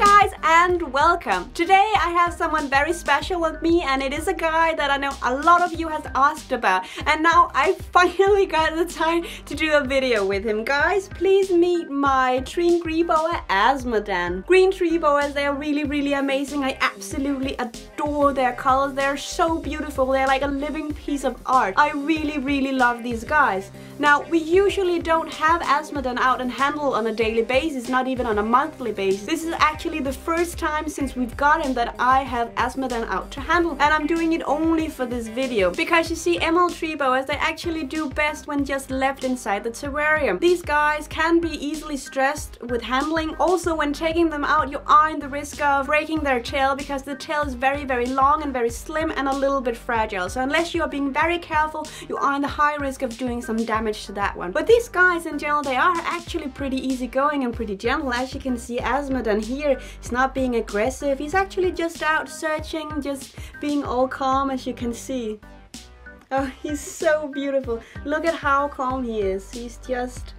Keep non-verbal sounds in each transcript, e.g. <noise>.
guys and welcome! Today I have someone very special with me and it is a guy that I know a lot of you has asked about and now I <laughs> finally got the time to do a video with him. Guys, please meet my tree green boa Azmodan. Green tree boas, they are really really amazing. I absolutely adore their colors. They're so beautiful. They're like a living piece of art. I really really love these guys. Now, we usually don't have Azmodan out and handle on a daily basis, not even on a monthly basis. This is actually the first time since we've got him that I have Azmodan out to handle, and I'm doing it only for this video. Because you see, emerald tree boas, they actually do best when just left inside the terrarium. These guys can be easily stressed with handling. Also, when taking them out, you are in the risk of breaking their tail because the tail is very, very long and very slim and a little bit fragile. So unless you are being very careful, you are in the high risk of doing some damage to that one. But these guys in general, they are actually pretty easygoing and pretty gentle. As you can see, Azmodan here, he's not being aggressive. He's actually just out searching, just being all calm as you can see. Oh, he's so beautiful. Look at how calm he is. He's just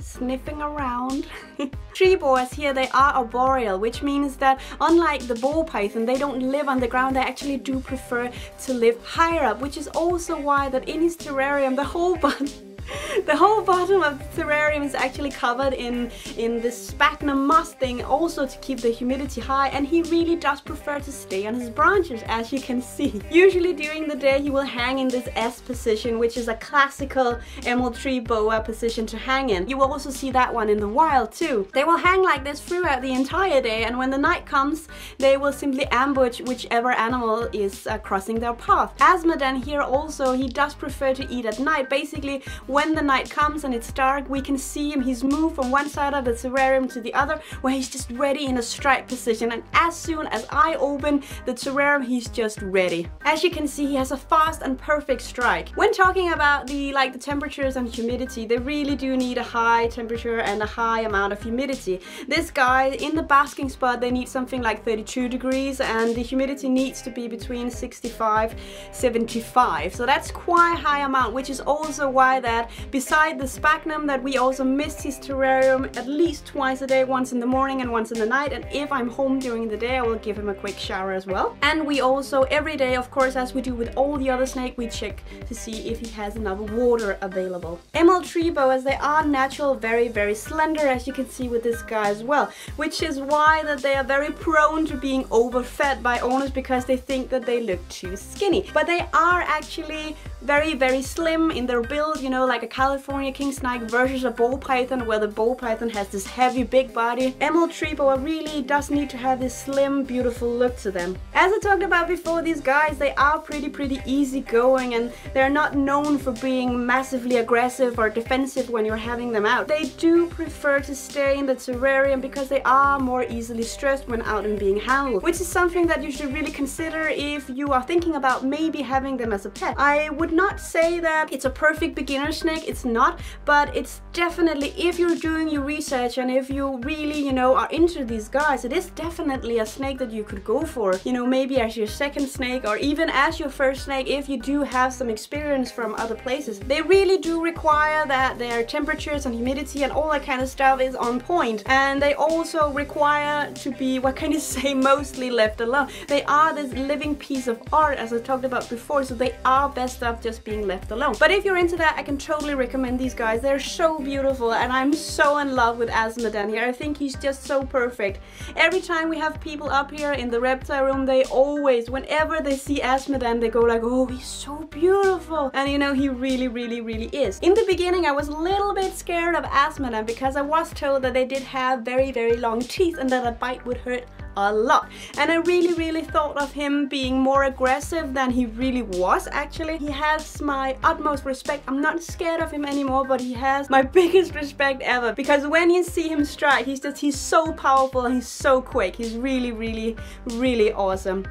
sniffing around. <laughs> Tree boas here, they are arboreal, which means that unlike the ball python, they don't live on the ground, they actually do prefer to live higher up, which is also why that in his terrarium, the whole <laughs> bunch <laughs> the whole bottom of the terrarium is actually covered in, in this sphagnum moss thing also to keep the humidity high and he really does prefer to stay on his branches as you can see. <laughs> Usually during the day he will hang in this S position which is a classical emerald tree boa position to hang in. You will also see that one in the wild too. They will hang like this throughout the entire day and when the night comes they will simply ambush whichever animal is uh, crossing their path. Azmodan here also he does prefer to eat at night. Basically when the night comes and it's dark, we can see him. He's moved from one side of the terrarium to the other where he's just ready in a strike position. And as soon as I open the terrarium, he's just ready. As you can see, he has a fast and perfect strike. When talking about the like the temperatures and humidity, they really do need a high temperature and a high amount of humidity. This guy, in the basking spot, they need something like 32 degrees and the humidity needs to be between 65 75 so that's quite a high amount which is also why that that beside the sphagnum that we also mist his terrarium at least twice a day, once in the morning and once in the night. And if I'm home during the day, I will give him a quick shower as well. And we also every day, of course, as we do with all the other snake, we check to see if he has enough water available. Emerald tree boas, they are natural, very, very slender, as you can see with this guy as well, which is why that they are very prone to being overfed by owners because they think that they look too skinny. But they are actually very, very slim in their build, you know, like a California king snake versus a ball python where the ball python has this heavy big body. Emerald tree boa really does need to have this slim, beautiful look to them. As I talked about before, these guys, they are pretty, pretty easy going and they're not known for being massively aggressive or defensive when you're having them out. They do prefer to stay in the terrarium because they are more easily stressed when out and being handled, which is something that you should really consider if you are thinking about maybe having them as a pet. I would not say that it's a perfect beginner snake, it's not, but it's definitely, if you're doing your research and if you really, you know, are into these guys, it is definitely a snake that you could go for, you know, maybe as your second snake or even as your first snake if you do have some experience from other places. They really do require that their temperatures and humidity and all that kind of stuff is on point and they also require to be, what can you <laughs> say, mostly left alone. They are this living piece of art as I talked about before, so they are best off just being left alone. But if you're into that, I can totally recommend these guys. They're so beautiful and I'm so in love with Azmodan here. I think he's just so perfect. Every time we have people up here in the reptile room, they always, whenever they see Azmodan, they go like, oh, he's so beautiful. And you know, he really, really, really is. In the beginning, I was a little bit scared of Azmodan because I was told that they did have very, very long teeth and that a bite would hurt a lot. And I really really thought of him being more aggressive than he really was actually. He has my utmost respect. I'm not scared of him anymore but he has my <laughs> biggest respect ever. Because when you see him strike he's just he's so powerful he's so quick. He's really really really awesome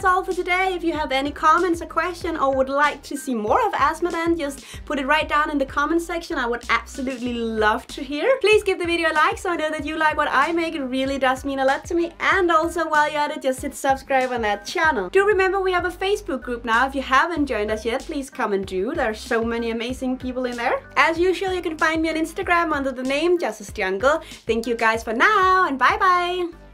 that's all for today. If you have any comments or question or would like to see more of Azmodan, just put it right down in the comment section. I would absolutely love to hear. Please give the video a like so I know that you like what I make. It really does mean a lot to me. And also while you're at it, just hit subscribe on that channel. Do remember we have a Facebook group now. If you haven't joined us yet, please come and do. There are so many amazing people in there. As usual, you can find me on Instagram under the name Jossers Jungle. Thank you guys for now and bye bye!